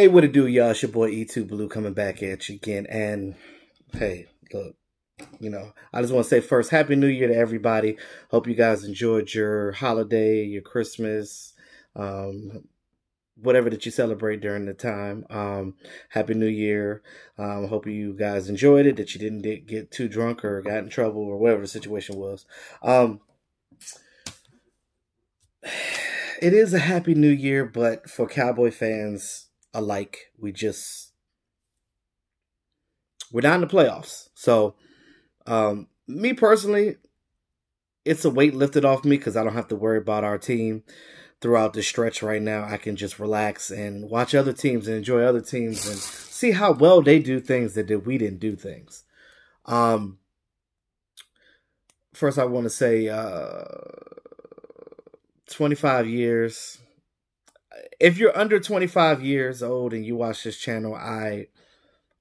Hey, what it do, y'all? It's your boy E2Blu coming back at you again. And hey, look, you know, I just want to say first, Happy New Year to everybody. Hope you guys enjoyed your holiday, your Christmas, um, whatever that you celebrate during the time. Um, Happy New Year. Um, hope you guys enjoyed it, that you didn't get too drunk or got in trouble or whatever the situation was. Um, it is a happy new year, but for Cowboy fans, alike. We just we're not in the playoffs. So, um, me personally, it's a weight lifted off me because I don't have to worry about our team throughout the stretch right now. I can just relax and watch other teams and enjoy other teams and see how well they do things that we didn't do things. Um, first, I want to say uh, 25 years if you're under 25 years old and you watch this channel, I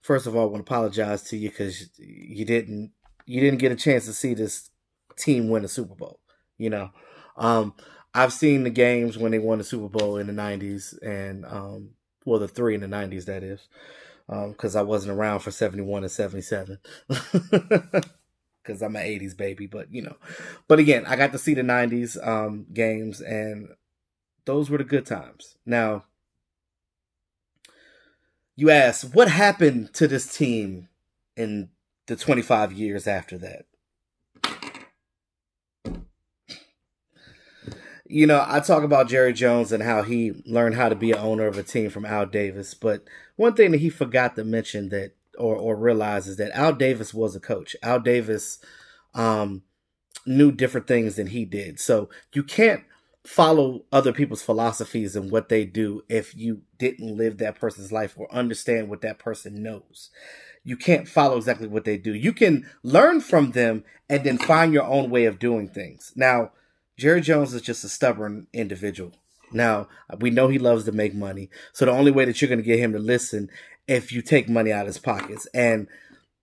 first of all want to apologize to you because you didn't you didn't get a chance to see this team win a Super Bowl. You know, um, I've seen the games when they won the Super Bowl in the 90s and um, well, the three in the 90s that is, because um, I wasn't around for 71 and 77. Because I'm an 80s baby, but you know, but again, I got to see the 90s um, games, and those were the good times. Now, you ask, what happened to this team in the 25 years after that? You know, I talk about Jerry Jones and how he learned how to be an owner of a team from Al Davis, but one thing that he forgot to mention that or or realize is that Al Davis was a coach. Al Davis um, knew different things than he did. So you can't follow other people's philosophies and what they do if you didn't live that person's life or understand what that person knows. You can't follow exactly what they do. You can learn from them and then find your own way of doing things. Now, Jerry Jones is just a stubborn individual. Now, we know he loves to make money. So the only way that you're going to get him to listen if you take money out of his pockets. And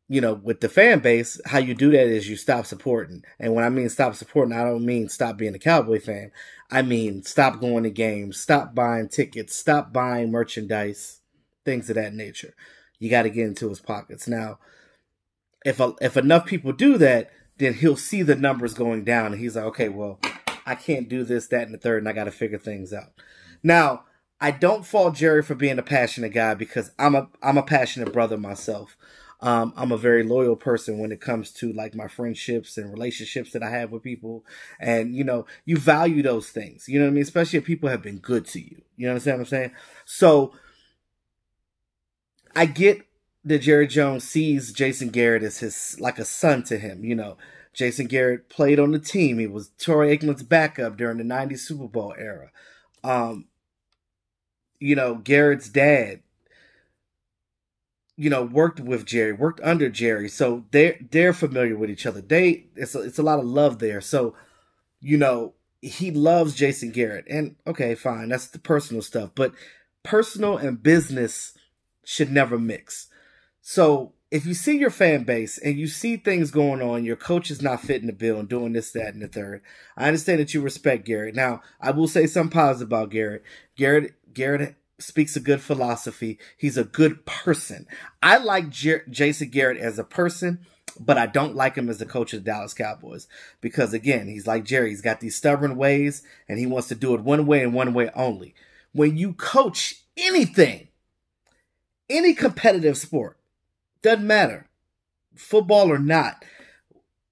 you know, with the fan base, how you do that is you stop supporting. And when I mean stop supporting, I don't mean stop being a Cowboy fan. I mean stop going to games, stop buying tickets, stop buying merchandise, things of that nature. You got to get into his pockets. Now, if a, if enough people do that, then he'll see the numbers going down, and he's like, okay, well, I can't do this, that, and the third, and I got to figure things out. Now, I don't fault Jerry for being a passionate guy because I'm a I'm a passionate brother myself. Um, I'm a very loyal person when it comes to like my friendships and relationships that I have with people. And, you know, you value those things. You know what I mean? Especially if people have been good to you. You understand what I'm saying? So I get that Jerry Jones sees Jason Garrett as his like a son to him, you know. Jason Garrett played on the team. He was Troy Aikman's backup during the 90s Super Bowl era. Um, you know, Garrett's dad you know, worked with Jerry, worked under Jerry, so they're they're familiar with each other. They it's a, it's a lot of love there. So, you know, he loves Jason Garrett, and okay, fine, that's the personal stuff. But personal and business should never mix. So if you see your fan base and you see things going on, your coach is not fitting the bill and doing this, that, and the third. I understand that you respect Garrett. Now, I will say some positive about Garrett. Garrett Garrett speaks a good philosophy. He's a good person. I like J- Jason Garrett as a person, but I don't like him as the coach of the Dallas Cowboys because again, he's like Jerry. He's got these stubborn ways and he wants to do it one way and one way only. When you coach anything, any competitive sport, doesn't matter, football or not,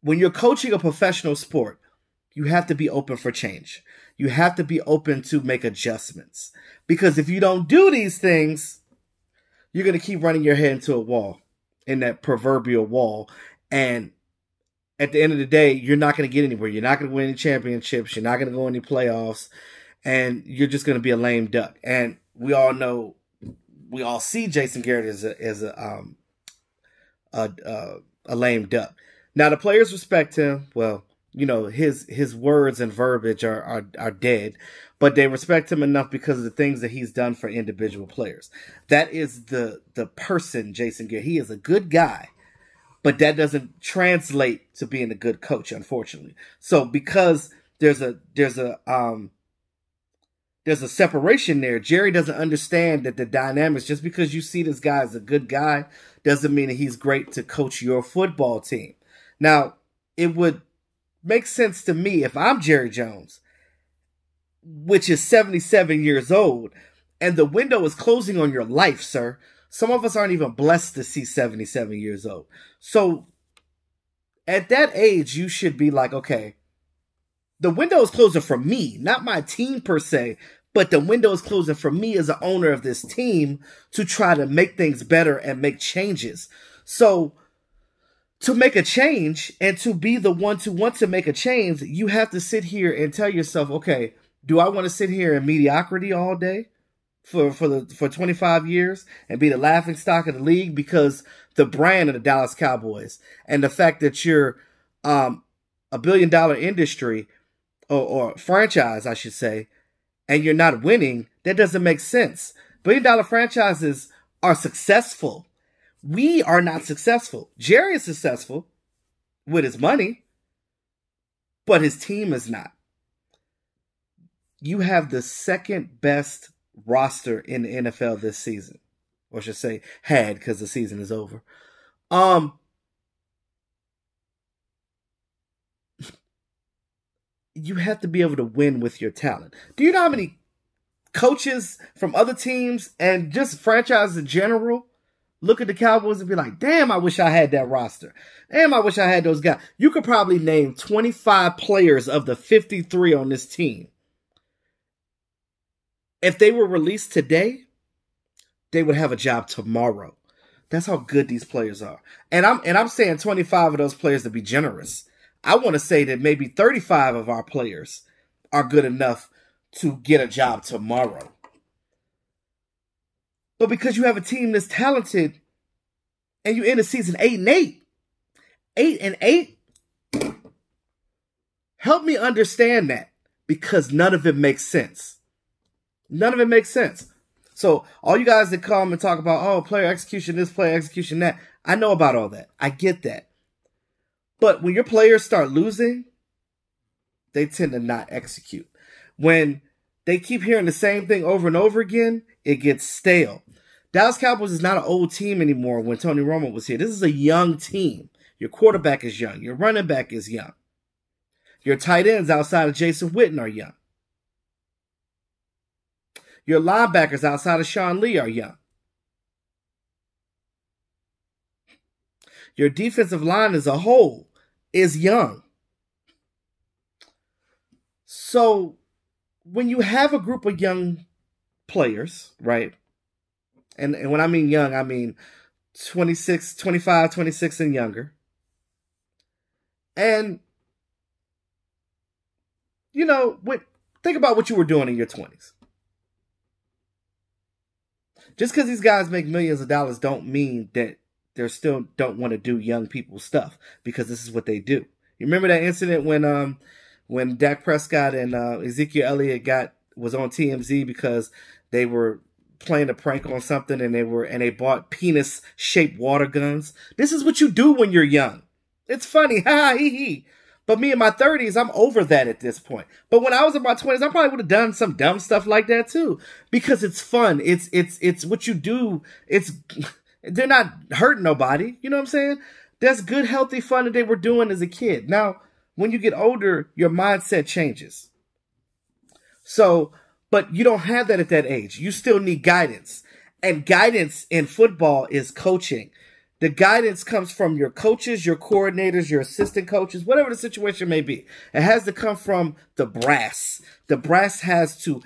when you're coaching a professional sport, you have to be open for change. You have to be open to make adjustments. Because if you don't do these things, you're going to keep running your head into a wall, in that proverbial wall. And at the end of the day, you're not going to get anywhere. You're not going to win any championships. You're not going to go any playoffs. And you're just going to be a lame duck. And we all know, we all see Jason Garrett as a, as a, um, a, uh, a lame duck. Now, the players respect him. Well, you know his his words and verbiage are, are are dead but they respect him enough because of the things that he's done for individual players that is the the person jason garrett he is a good guy but that doesn't translate to being a good coach unfortunately so because there's a there's a um there's a separation there. Jerry doesn't understand that the dynamics, just because you see this guy as a good guy, doesn't mean that he's great to coach your football team. Now, it would make sense to me if I'm Jerry Jones, which is 77 years old, and the window is closing on your life, sir. Some of us aren't even blessed to see 77 years old. So at that age, you should be like, okay, the window is closing for me, not my team per se, but the window is closing for me as an owner of this team to try to make things better and make changes. So to make a change and to be the one to want to make a change, you have to sit here and tell yourself, okay, do I want to sit here in mediocrity all day for for the for 25 years and be the laughing stock of the league because the brand of the Dallas Cowboys and the fact that you're um, a billion dollar industry or, or franchise, I should say, and you're not winning, that doesn't make sense. Billion dollar franchises are successful. We are not successful. Jerry is successful with his money, but his team is not. You have the second best roster in the NFL this season, or should say, had because the season is over. Um, you have to be able to win with your talent. Do you know how many coaches from other teams and just franchises in general look at the Cowboys and be like, damn, I wish I had that roster. Damn, I wish I had those guys. You could probably name 25 players of the 53 on this team. If they were released today, they would have a job tomorrow. That's how good these players are. And I'm and I'm saying 25 of those players to be generous. I want to say that maybe 35 of our players are good enough to get a job tomorrow. But because you have a team that's talented and you end the season 8 and 8, 8 and 8, help me understand that because none of it makes sense. None of it makes sense. So all you guys that come and talk about, oh, player execution, this player execution, that, I know about all that. I get that. But when your players start losing, they tend to not execute. When they keep hearing the same thing over and over again, it gets stale. Dallas Cowboys is not an old team anymore when Tony Romo was here. This is a young team. Your quarterback is young. Your running back is young. Your tight ends outside of Jason Witten are young. Your linebackers outside of Sean Lee are young. Your defensive line as a whole is young. So when you have a group of young players, right? And, and when I mean young, I mean 26, 25, 26 and younger. And you know, what think about what you were doing in your 20s. Just because these guys make millions of dollars don't mean that they still don't want to do young people stuff because this is what they do. You remember that incident when um when Dak Prescott and uh, Ezekiel Elliott got was on TMZ because they were playing a prank on something and they were and they bought penis shaped water guns. This is what you do when you're young. It's funny, ha hee hee. But me in my 30s, I'm over that at this point. But when I was in my 20s, I probably would have done some dumb stuff like that too. Because it's fun. It's it's it's what you do. It's they're not hurting nobody. You know what I'm saying? That's good, healthy fun that they were doing as a kid. Now, when you get older, your mindset changes. So, but you don't have that at that age. You still need guidance. And guidance in football is coaching. The guidance comes from your coaches, your coordinators, your assistant coaches, whatever the situation may be. It has to come from the brass. The brass has to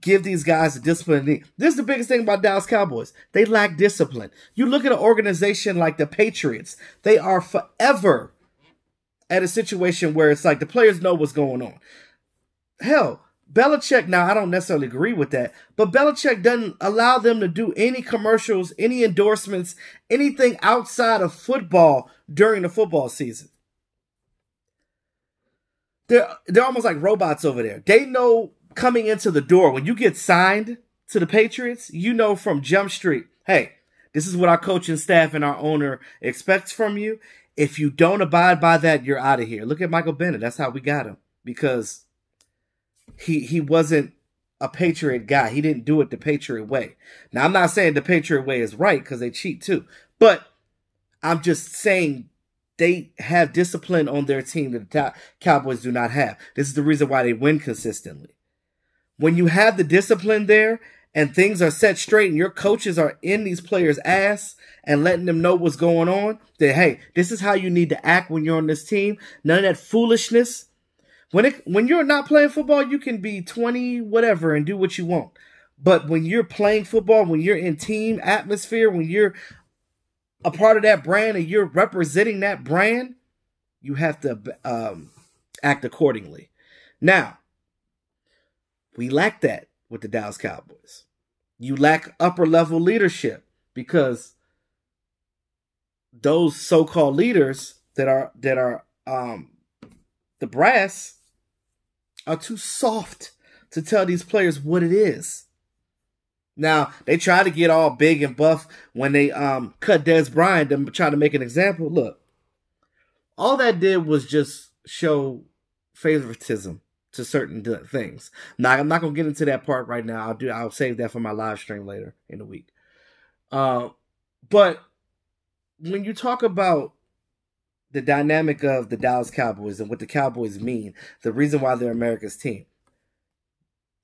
give these guys the discipline. This is the biggest thing about Dallas Cowboys. They lack discipline. You look at an organization like the Patriots, they are forever at a situation where it's like the players know what's going on. Hell, Belichick, now I don't necessarily agree with that, but Belichick doesn't allow them to do any commercials, any endorsements, anything outside of football during the football season. They're, they're almost like robots over there. They know coming into the door, when you get signed to the Patriots, you know from Jump Street, hey, this is what our coaching staff and our owner expects from you. If you don't abide by that, you're out of here. Look at Michael Bennett. That's how we got him because he he wasn't a Patriot guy. He didn't do it the Patriot way. Now, I'm not saying the Patriot way is right because they cheat too, but I'm just saying they have discipline on their team that the Cowboys do not have. This is the reason why they win consistently. When you have the discipline there and things are set straight and your coaches are in these players' ass and letting them know what's going on, that hey, this is how you need to act when you're on this team. None of that foolishness. When it when you're not playing football, you can be 20 whatever and do what you want. But when you're playing football, when you're in team atmosphere, when you're a part of that brand and you're representing that brand, you have to um, act accordingly. Now, we lack that with the Dallas Cowboys. You lack upper level leadership because those so-called leaders that are that are um, the brass are too soft to tell these players what it is. Now they try to get all big and buff when they um cut Dez Bryant to try to make an example. Look, all that did was just show favoritism to certain things. Now I'm not gonna get into that part right now. I'll do. I'll save that for my live stream later in the week. Uh, but when you talk about the dynamic of the Dallas Cowboys and what the Cowboys mean, the reason why they're America's team,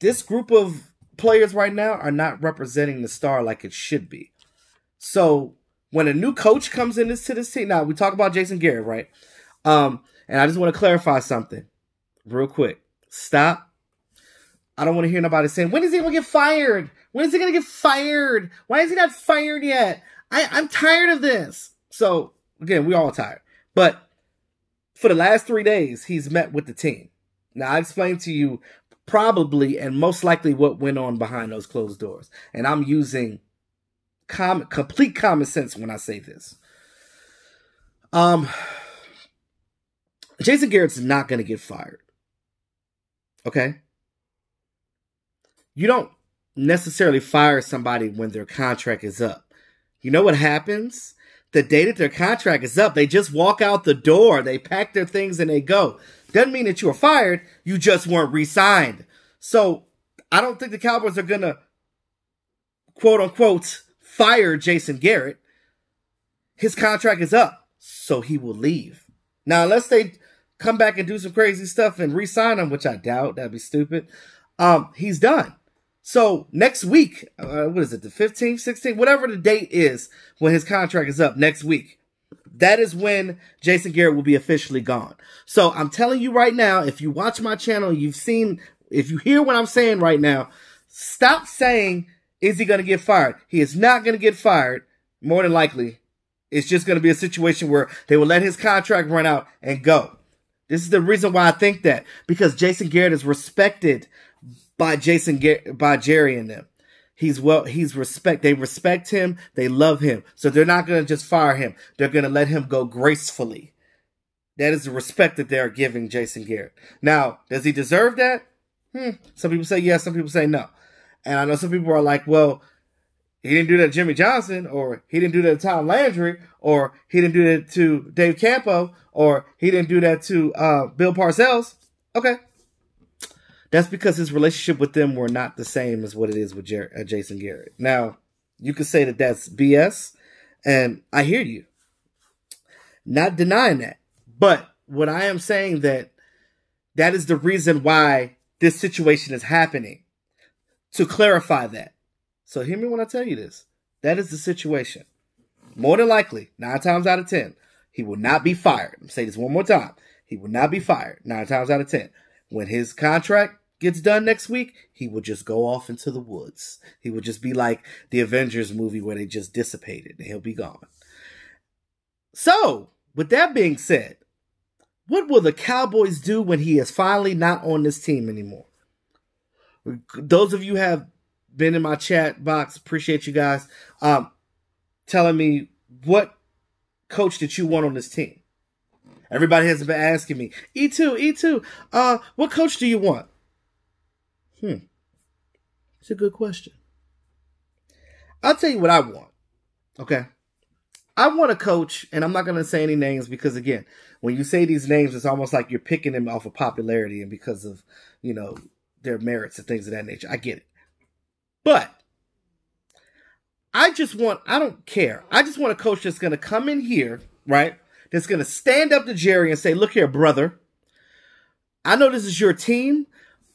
this group of players right now are not representing the star like it should be. So when a new coach comes into this team, now we talk about Jason Garrett, right? Um, and I just want to clarify something real quick. Stop. I don't want to hear nobody saying, when is he going to get fired? When is he going to get fired? Why is he not fired yet? I, I'm tired of this. So again, we all tired. But for the last three days, he's met with the team. Now I explained to you probably and most likely what went on behind those closed doors. And I'm using com- complete common sense when I say this. Um, Jason Garrett's not going to get fired. Okay? You don't necessarily fire somebody when their contract is up. You know what happens? The day that their contract is up, they just walk out the door, they pack their things and they go. Doesn't mean that you were fired. You just weren't re-signed. So I don't think the Cowboys are going to quote unquote fire Jason Garrett. His contract is up, so he will leave. Now, unless they come back and do some crazy stuff and re-sign him, which I doubt, that'd be stupid. Um, he's done. So next week, uh, what is it, the 15th, 16th, whatever the date is when his contract is up next week, that is when Jason Garrett will be officially gone. So I'm telling you right now, if you watch my channel, you've seen, if you hear what I'm saying right now, stop saying, is he going to get fired? He is not going to get fired. More than likely, it's just going to be a situation where they will let his contract run out and go. This is the reason why I think that because Jason Garrett is respected by Jason by Jerry and them. He's well, he's respect. They respect him. They love him. So they're not going to just fire him. They're going to let him go gracefully. That is the respect that they're giving Jason Garrett. Now, does he deserve that? Hmm. Some people say yes. Some people say no. And I know some people are like, well, he didn't do that to Jimmy Johnson, or he didn't do that to Tom Landry, or he didn't do that to Dave Campo, or he didn't do that to uh, Bill Parcells. Okay, that's because his relationship with them were not the same as what it is with Jer- uh, Jason Garrett. Now, you could say that that's BS, and I hear you. Not denying that. But what I am saying that that is the reason why this situation is happening. To clarify that. So hear me when I tell you this. That is the situation. More than likely, nine times out of ten, he will not be fired. I'm say this one more time. He will not be fired nine times out of ten. When his contract gets done next week, he will just go off into the woods. He will just be like the Avengers movie where they just dissipated and he'll be gone. So, with that being said, what will the Cowboys do when he is finally not on this team anymore? Those of you have been in my chat box, appreciate you guys um, telling me what coach did you want on this team. Everybody has been asking me, E2, E2, uh, what coach do you want? Hmm. It's a good question. I'll tell you what I want. Okay. I want a coach, and I'm not going to say any names because, again, when you say these names, it's almost like you're picking them off of popularity and because of, you know, their merits and things of that nature. I get it. But I just want, I don't care. I just want a coach that's going to come in here, right? That's going to stand up to Jerry and say, look here, brother. I know this is your team,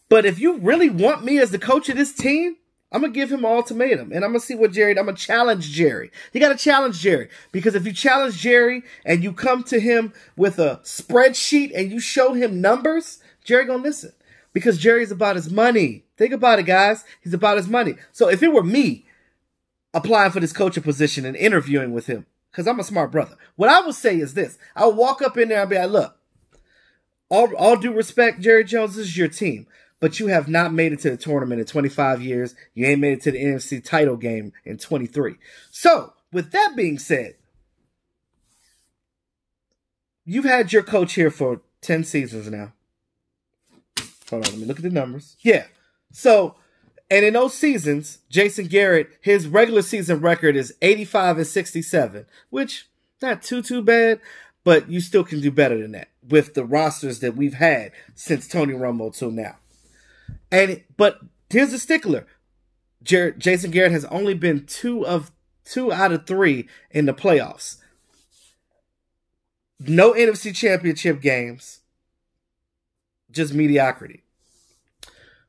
but if you really want me as the coach of this team, I'm gonna give him an ultimatum, and I'm gonna see what Jerry. I'm gonna challenge Jerry. You gotta challenge Jerry because if you challenge Jerry and you come to him with a spreadsheet and you show him numbers, Jerry gonna listen because Jerry's about his money. Think about it, guys. He's about his money. So if it were me applying for this coaching position and interviewing with him, because I'm a smart brother, what I would say is this: I would walk up in there and be like, "Look, all all due respect, Jerry Jones, this is your team." but you have not made it to the tournament in 25 years. You ain't made it to the NFC title game in 23. So, with that being said, you've had your coach here for 10 seasons now. Hold on, let me look at the numbers. Yeah. So, and in those seasons, Jason Garrett, his regular season record is 85 and 67, which not too too bad, but you still can do better than that with the rosters that we've had since Tony Romo till now. And but here's a stickler: Jason Garrett has only been two of two out of three in the playoffs. No NFC Championship games, just mediocrity.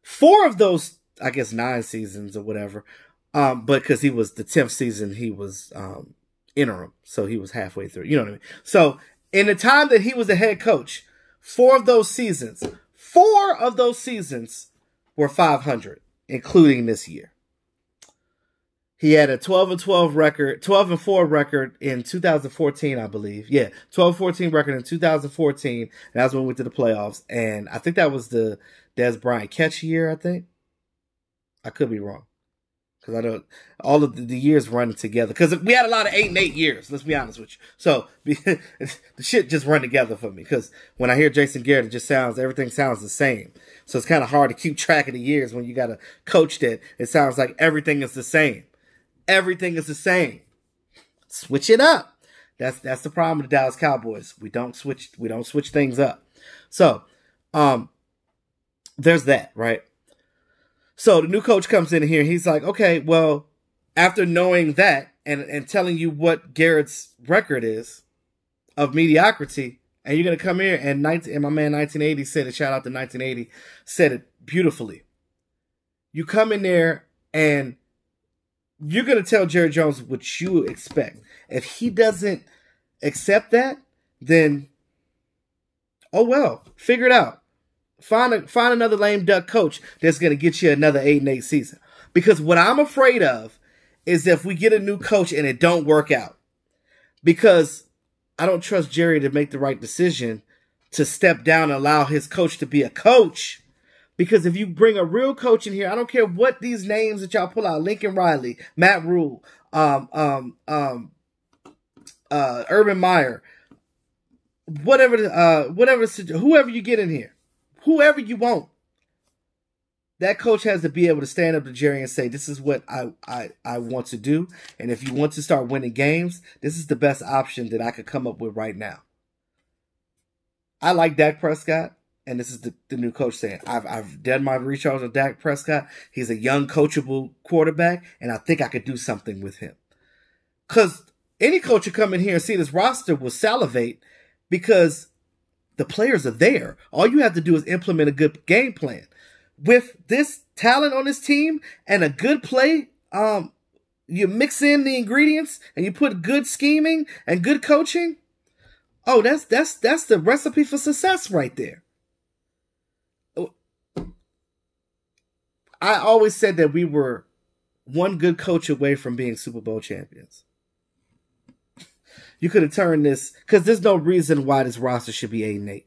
Four of those, I guess, nine seasons or whatever. Um, but because he was the tenth season, he was um, interim, so he was halfway through. You know what I mean? So in the time that he was the head coach, four of those seasons, four of those seasons were 500, including this year. He had a 12 and 12 record, 12 and 4 record in 2014, I believe. Yeah, 12 14 record in 2014. That's when we went to the playoffs. And I think that was the Dez Bryant catch year, I think. I could be wrong because I don't all of the, years running together. Because we had a lot of eight and eight years. Let's be honest with you. So the shit just run together for me. Because when I hear Jason Garrett, it just sounds everything sounds the same. So it's kind of hard to keep track of the years when you got a coach that it sounds like everything is the same. Everything is the same. Switch it up. That's that's the problem with the Dallas Cowboys. We don't switch we don't switch things up. So, um, there's that right. So the new coach comes in here. He's like, okay, well, after knowing that and, and telling you what Garrett's record is of mediocrity, and you're gonna come here and 19, and my man 1980 said it. Shout out to 1980 said it beautifully. You come in there and you're gonna tell Jerry Jones what you expect. If he doesn't accept that, then oh well, figure it out. Find a, find another lame duck coach that's going to get you another eight and eight season. Because what I'm afraid of is if we get a new coach and it don't work out. Because I don't trust Jerry to make the right decision to step down and allow his coach to be a coach. Because if you bring a real coach in here, I don't care what these names that y'all pull out, Lincoln Riley, Matt Rhule, um, um, um, uh, Urban Meyer, whatever, uh, whatever, whoever you get in here whoever you want. That coach has to be able to stand up to Jerry and say, "This is what I I I want to do, and if you want to start winning games, this is the best option that I could come up with right now." I like Dak Prescott, and this is the, the new coach saying, "I've I've done my research on Dak Prescott. He's a young, coachable quarterback, and I think I could do something with him." Because any coach would come in here and see this roster will salivate because the players are there. All you have to do is implement a good game plan. With this talent on this team and a good play, um, you mix in the ingredients and you put good scheming and good coaching. Oh, that's that's that's the recipe for success right there. I always said that we were one good coach away from being Super Bowl champions. You could have turned this because there's no reason why this roster should be eight and eight.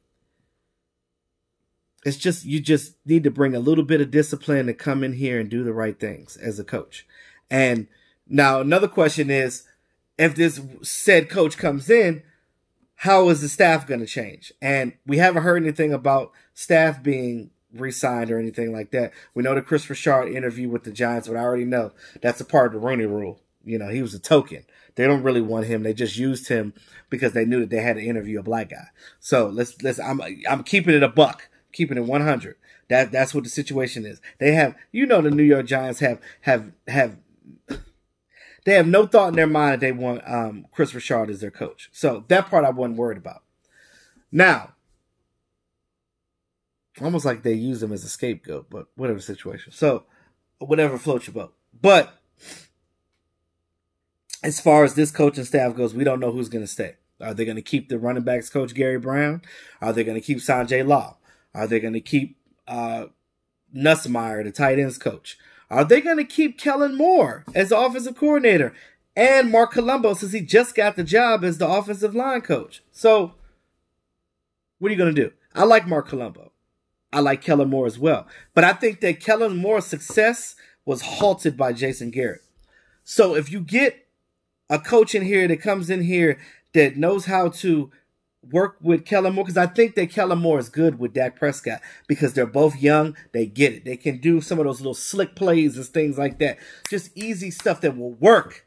It's just you just need to bring a little bit of discipline to come in here and do the right things as a coach. And now another question is, if this said coach comes in, how is the staff going to change? And we haven't heard anything about staff being re-signed or anything like that. We know the Kris Richard interview with the Giants, but I already know that's a part of the Rooney Rule. You know, he was a token. They don't really want him. They just used him because they knew that they had to interview a black guy. So let's let's I'm I'm keeping it a buck, keeping it 100. That that's what the situation is. They have, you know, the New York Giants have have have they have no thought in their mind that they want um, Kris Richard as their coach. So that part I wasn't worried about. Now, almost like they use him as a scapegoat, but whatever situation. So whatever floats your boat. But as far as this coaching staff goes, we don't know who's going to stay. Are they going to keep the running backs coach Gary Brown? Are they going to keep Sanjay Lal? Are they going to keep uh, Nussmeier, the tight ends coach? Are they going to keep Kellen Moore as the offensive coordinator and Marc Colombo since he just got the job as the offensive line coach? So, what are you going to do? I like Marc Colombo. I like Kellen Moore as well. But I think that Kellen Moore's success was halted by Jason Garrett. So if you get a coach in here that comes in here that knows how to work with Kellen Moore because I think that Kellen Moore is good with Dak Prescott because they're both young. They get it. They can do some of those little slick plays and things like that. Just easy stuff that will work.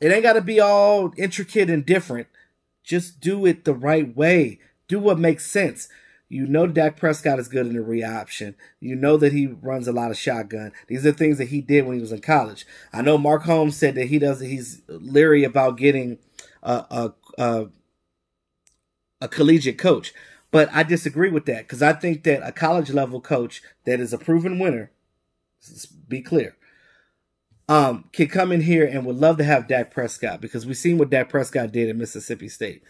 It ain't got to be all intricate and different. Just do it the right way. Do what makes sense. You know Dak Prescott is good in the read option. You know that he runs a lot of shotgun. These are things that he did when he was in college. I know Mark Holmes said that he does. He's leery about getting a a, a, a collegiate coach, but I disagree with that because I think that a college level coach that is a proven winner, be clear, um, can come in here and would love to have Dak Prescott because we've seen what Dak Prescott did at Mississippi State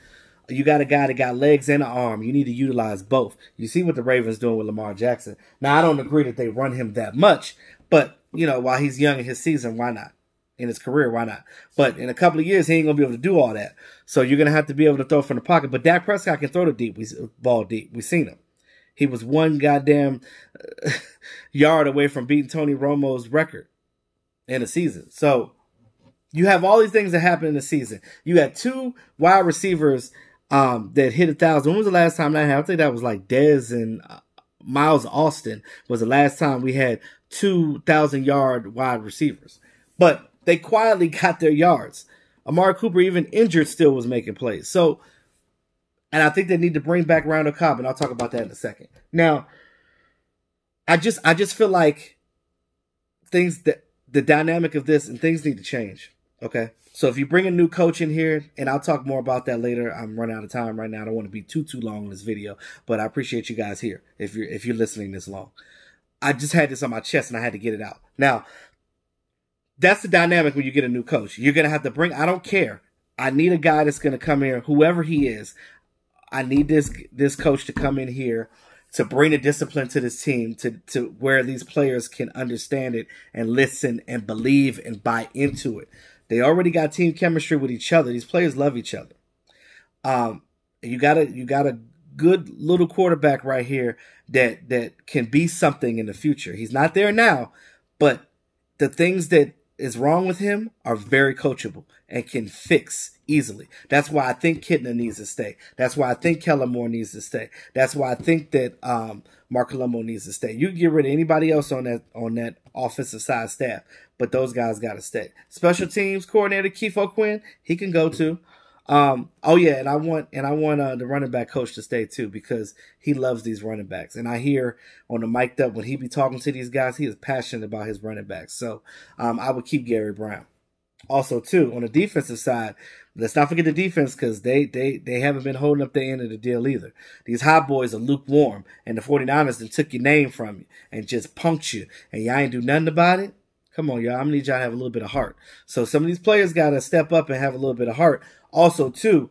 you got a guy that got legs and an arm. You need to utilize both. You see what the Ravens doing with Lamar Jackson. Now, I don't agree that they run him that much, but you know, while he's young in his season, why not? In his career, why not? But in a couple of years, he ain't gonna be able to do all that. So you're gonna have to be able to throw from the pocket. But Dak Prescott can throw the deep ball deep. We've seen him. He was one goddamn yard away from beating Tony Romo's record in a season. So you have all these things that happen in the season. You had two wide receivers um, that hit a thousand. When was the last time that happened? I think that was like Dez and uh, Miles Austin was the last time we had two thousand yard wide receivers. But they quietly got their yards. Amari Cooper, even injured, still was making plays. So, and I think they need to bring back Randall Cobb, and I'll talk about that in a second. Now, I just I just feel like things that the dynamic of this and things need to change. Okay. So if you bring a new coach in here, and I'll talk more about that later. I'm running out of time right now. I don't want to be too too long in this video, but I appreciate you guys here if you're if you're listening this long. I just had this on my chest and I had to get it out. Now, that's the dynamic when you get a new coach. You're gonna have to bring. I don't care. I need a guy that's gonna come here, whoever he is. I need this this coach to come in here to bring the discipline to this team to to where these players can understand it and listen and believe and buy into it. They already got team chemistry with each other. These players love each other. Um, you got a you got a good little quarterback right here that that can be something in the future. He's not there now, but the things that is wrong with him are very coachable and can fix easily. That's why I think Kitna needs to stay. That's why I think Kellen Moore needs to stay. That's why I think that um, Marc Colombo needs to stay. You get rid of anybody else on that on that offensive side staff, but those guys got to stay. Special teams coordinator Keith O'Quinn, he can go too. Um, oh yeah, and I want and I want uh, the running back coach to stay too because he loves these running backs. And I hear on the mic'd up when he be talking to these guys, he is passionate about his running backs. So um, I would keep Gary Brown. Also, too on the defensive side, let's not forget the defense because they they they haven't been holding up the end of the deal either. These hot boys are lukewarm, and the 49ers then took your name from you and just punked you, and y'all ain't do nothing about it. Come on, y'all. I need y'all to have a little bit of heart. So some of these players got to step up and have a little bit of heart. Also, too,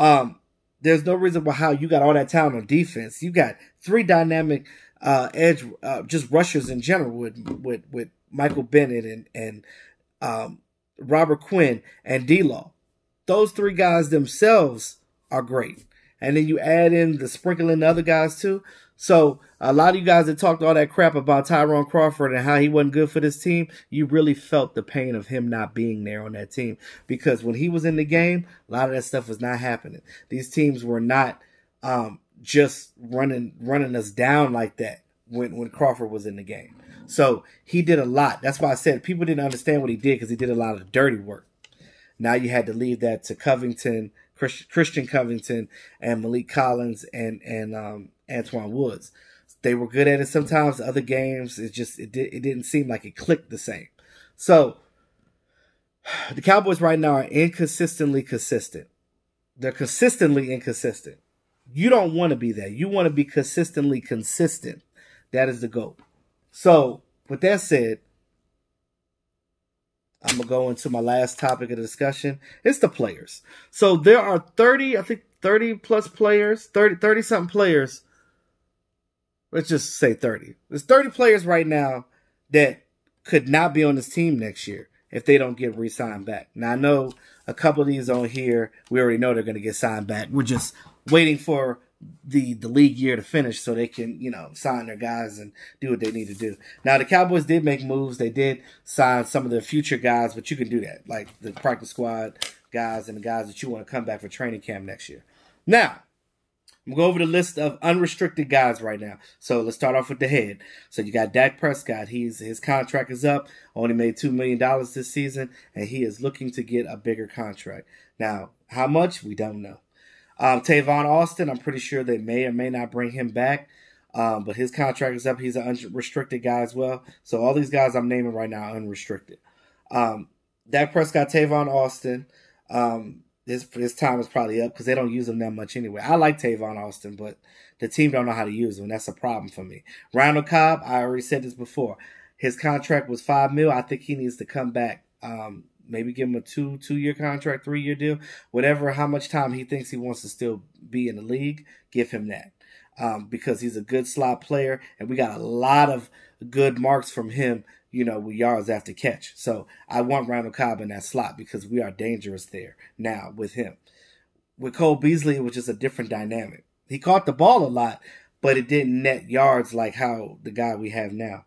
um, there's no reason why how you got all that talent on defense. You got three dynamic uh, edge, uh, just rushers in general with with with Michael Bennett and and um, Robert Quinn and D Law. Those three guys themselves are great. And then you add in the sprinkling the other guys too. So a lot of you guys that talked all that crap about Tyrone Crawford and how he wasn't good for this team, you really felt the pain of him not being there on that team. Because when he was in the game, a lot of that stuff was not happening. These teams were not um, just running running us down like that when when Crawford was in the game. So he did a lot. That's why I said people didn't understand what he did because he did a lot of dirty work. Now you had to leave that to Covington, Christian Covington and Maliek Collins and and um, Antwaun Woods. They were good at it sometimes. Other games, it just it, did, it didn't seem like it clicked the same. So the Cowboys right now are inconsistently consistent. They're consistently inconsistent. You don't want to be that. You want to be consistently consistent. That is the goal. So, with that said, I'm gonna go into my last topic of discussion. It's the players. So there are 30, I think 30 plus players, 30, 30 something players. Let's just say 30. There's 30 players right now that could not be on this team next year if they don't get re-signed back. Now I know a couple of these on here, we already know they're gonna get signed back. We're just waiting for the the league year to finish so they can you know sign their guys and do what they need to do. Now the Cowboys did make moves. They did sign some of their future guys, but you can do that like the practice squad guys and the guys that you want to come back for training camp next year. Now I'm going go over the list of unrestricted guys right now. So let's start off with the head. So you got Dak Prescott. He's his contract is up. Only made two million dollars this season, and he is looking to get a bigger contract. Now, how much we don't know. Um, Tavon Austin, I'm pretty sure they may or may not bring him back. Um, but his contract is up. He's an unrestricted guy as well. So all these guys I'm naming right now unrestricted. Um, Dak Prescott, Tavon Austin. Um, his his time is probably up because they don't use him that much anyway. I like Tavon Austin, but the team don't know how to use him. That's a problem for me. Randall Cobb, I already said this before. His contract was five mil. I think he needs to come back um, maybe give him a two two year contract, three year deal, whatever. How much time he thinks he wants to still be in the league, give him that. Um, because he's a good slot player, and we got a lot of good marks from him. You know, with yards after catch. So I want Randall Cobb in that slot because we are dangerous there now with him. With Cole Beasley, it was just a different dynamic. He caught the ball a lot, but it didn't net yards like how the guy we have now.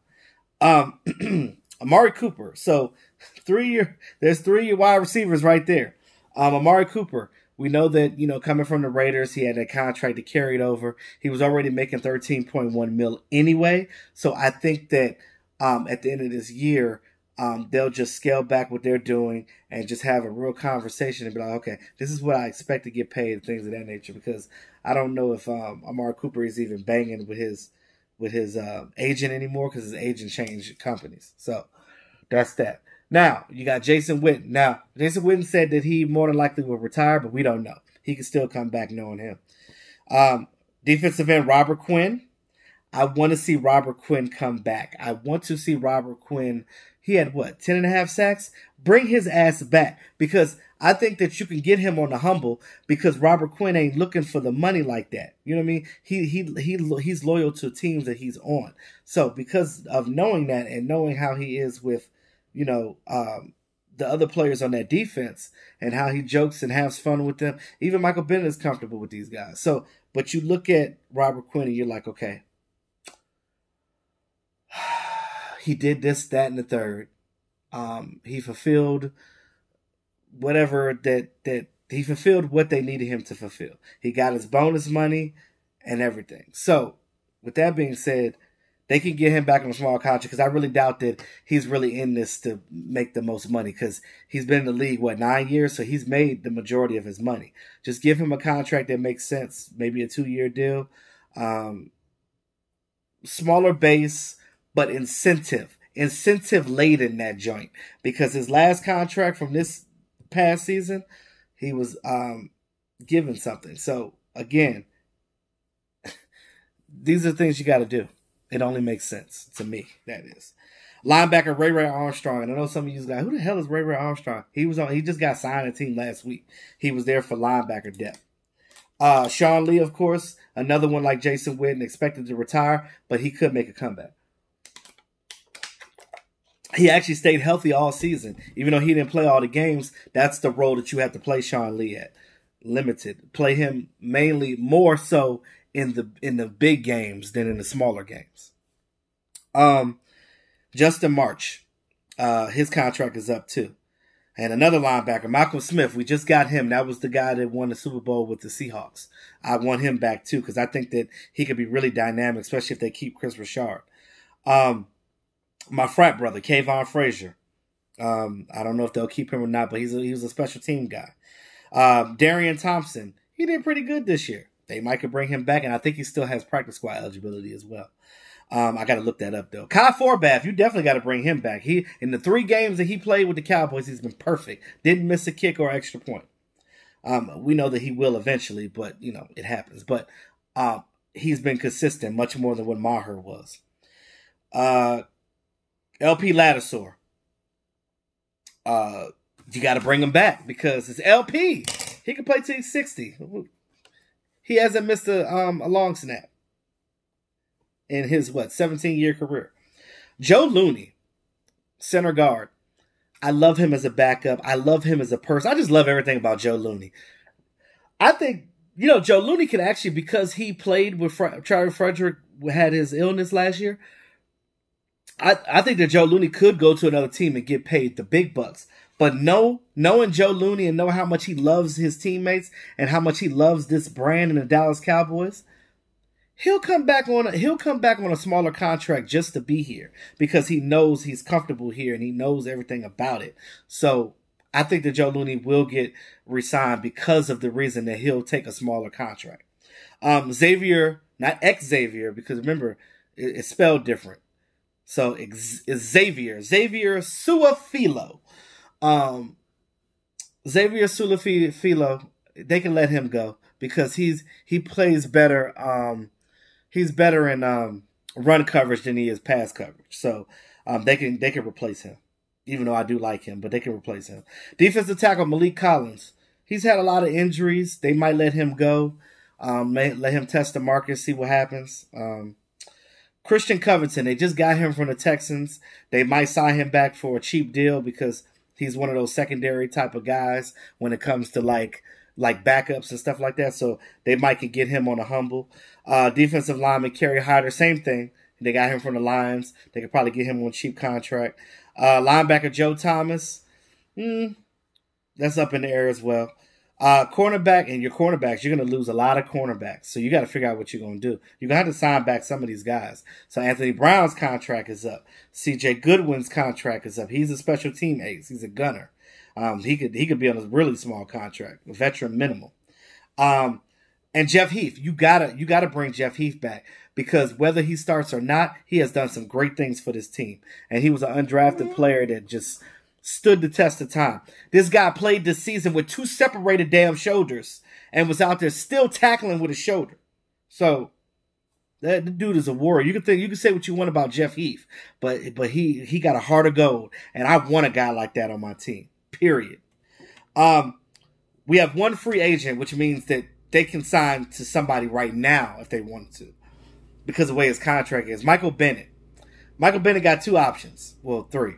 Um, Amari Cooper. So three year there's three wide receivers right there. Um, Amari Cooper. We know that, you know, coming from the Raiders, he had a contract to carry it over. He was already making 13.1 mil anyway. So I think that um, at the end of this year, um, they'll just scale back what they're doing and just have a real conversation and be like, okay, this is what I expect to get paid, things of that nature. Because I don't know if um, Amari Cooper is even banging with his with his uh, agent anymore because his agent changed companies. So that's that. Now, you got Jason Witten. Now, Jason Witten said that he more than likely will retire, but we don't know. He can still come back knowing him. Um, defensive end Robert Quinn. I want to see Robert Quinn come back. I want to see Robert Quinn. He had what, 10 and a half sacks? Bring his ass back because I think that you can get him on the humble because Robert Quinn ain't looking for the money like that. You know what I mean? He he he he's loyal to teams that he's on. So because of knowing that and knowing how he is with you know, um, the other players on that defense and how he jokes and has fun with them. Even Michael Bennett is comfortable with these guys. So, but you look at Robert Quinn and you're like, okay, he did this, that, and the third. Um, he fulfilled whatever that that he fulfilled what they needed him to fulfill. He got his bonus money and everything. So, with that being said, they can get him back on a small contract because I really doubt that he's really in this to make the most money because he's been in the league what nine years, so he's made the majority of his money. Just give him a contract that makes sense, maybe a two year deal, um, smaller base but incentive, incentive laden that joint because his last contract from this past season, he was um, given something. So again, these are things you got to do. It only makes sense to me. That is. Linebacker Ray Ray Armstrong. And I know some of you guys, who the hell is Ray Ray Armstrong? He was on. He just got signed a team last week. He was there for linebacker depth. Uh, Sean Lee, of course, another one like Jason Witten, expected to retire, but he could make a comeback. He actually stayed healthy all season, even though he didn't play all the games. That's the role that you have to play Sean Lee at. Limited. Play him mainly more so in the in the big games than in the smaller games. Um, Justin March, uh, his contract is up too. And another linebacker, Malcolm Smith, we just got him. That was the guy that won the Super Bowl with the Seahawks. I want him back too because I think that he could be really dynamic, especially if they keep Kris Richard. Um, my frat brother, Kavon Frazier. Um, I don't know if they'll keep him or not, but he's a, he was a special team guy. Um, Darian Thompson, he did pretty good this year. They might could bring him back, and I think he still has practice squad eligibility as well. Um, I got to look that up though. Kai Forbath, you definitely got to bring him back. He in the three games that he played with the Cowboys, he's been perfect. Didn't miss a kick or extra point. Um, we know that he will eventually, but you know it happens. But uh, he's been consistent much more than what Maher was. Uh, LP Ladouceur. Uh, you got to bring him back because it's LP. He can play till he's sixty. He hasn't missed a um a long snap in his what seventeen year career. Joe Looney, center guard. I love him as a backup. I love him as a person. I just love everything about Joe Looney. I think you know Joe Looney can actually because he played with Fre- Charlie Frederick had his illness last year. I, I think that Joe Looney could go to another team and get paid the big bucks. But no, knowing Joe Looney and know how much he loves his teammates and how much he loves this brand and the Dallas Cowboys, he'll come back on a, he'll come back on a smaller contract just to be here because he knows he's comfortable here and he knows everything about it. So I think that Joe Looney will get resigned because of the reason that he'll take a smaller contract. Um, Xavier, not X Xavier, because remember it's spelled different. So Xavier, Xavier Su'a-Filo. Um, Xavier Su'a-Filo, they can let him go because he's he plays better. Um, he's better in um, run coverage than he is pass coverage. So um, they can they can replace him, even though I do like him, but they can replace him. Defensive tackle Maliek Collins. He's had a lot of injuries. They might let him go. Um, may, let him test the market, see what happens. Um, Christian Covington, they just got him from the Texans. They might sign him back for a cheap deal because he's one of those secondary type of guys when it comes to like like backups and stuff like that. So they might could get him on a humble. Uh, defensive lineman Kerry Hyder, same thing. They got him from the Lions. They could probably get him on a cheap contract. Uh, linebacker Joe Thomas, hmm, that's up in the air as well. Uh, cornerback and your cornerbacks, you're going to lose a lot of cornerbacks. So you got to figure out what you're going to do. You're going to have to sign back some of these guys. So Anthony Brown's contract is up. CJ Goodwin's contract is up. He's a special team ace. He's a gunner. Um, he could he could be on a really small contract, a veteran minimal. Um, and Jeff Heath, you gotta you gotta bring Jeff Heath back because whether he starts or not, he has done some great things for this team, and he was an undrafted player that just stood the test of time. This guy played this season with two separated damn shoulders and was out there still tackling with his shoulder. So that the dude is a warrior. You can think you can say what you want about Jeff Heath, but but he he got a heart of gold, and I want a guy like that on my team. Period. Um, we have one free agent, which means that they can sign to somebody right now if they wanted to, because the way his contract is. Michael Bennett. Michael Bennett got two options. Well, three.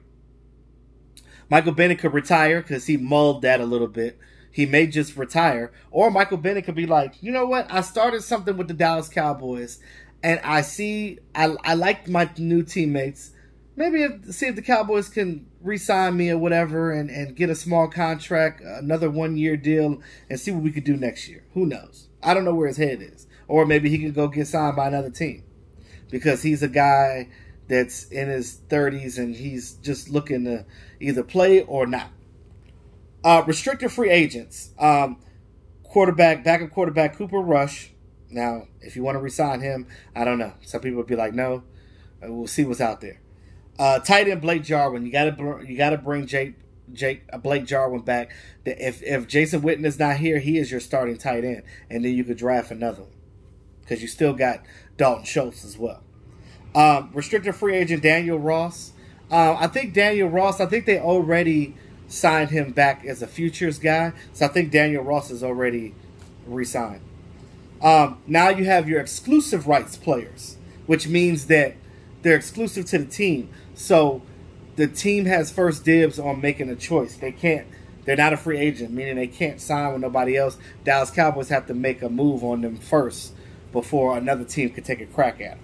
Michael Bennett could retire because he mulled that a little bit. He may just retire. Or Michael Bennett could be like, you know what? I started something with the Dallas Cowboys and I see, I, I like my new teammates. Maybe if, see if the Cowboys can re-sign me or whatever and, and get a small contract, another one year deal, and see what we could do next year. Who knows? I don't know where his head is. Or maybe he could go get signed by another team because he's a guy that's in his 30s and he's just looking to either play or not. Uh, restricted free agents. Um, quarterback, backup quarterback Cooper Rush. Now, if you want to resign him, I don't know. Some people would be like, no, we'll see what's out there. Uh, tight end Blake Jarwin. You got to you got to bring Jake Jake uh, Blake Jarwin back. If if Jason Witten is not here, he is your starting tight end, and then you could draft another one because you still got Dalton Schultz as well. Um, restricted free agent Daniel Ross. Uh, I think Daniel Ross. I think they already signed him back as a futures guy, so I think Daniel Ross is already re-signed. Um, now you have your exclusive rights players, which means that they're exclusive to the team. So the team has first dibs on making a choice. They can't. They're not a free agent, meaning they can't sign with nobody else. Dallas Cowboys have to make a move on them first before another team can take a crack at them.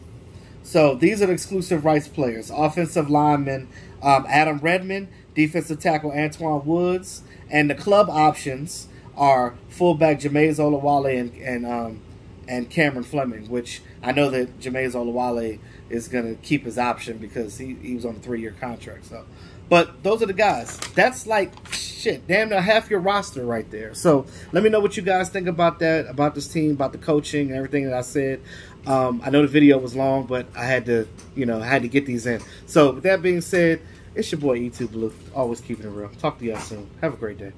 So these are the exclusive rights players. Offensive lineman um, Adam Redmond, defensive tackle Antwaun Woods, and the club options are fullback Jamize Olawale and and, um, and Cameron Fleming, which I know that Jamize Olawale is going to keep his option because he, he was on a three year contract. So But those are the guys. That's like shit, damn near half your roster right there. So let me know what you guys think about that, about this team, about the coaching, and everything that I said. Um, I know the video was long, but I had to, you know, I had to get these in. So with that being said, it's your boy E2Blu. Always keeping it real. Talk to y'all soon. Have a great day.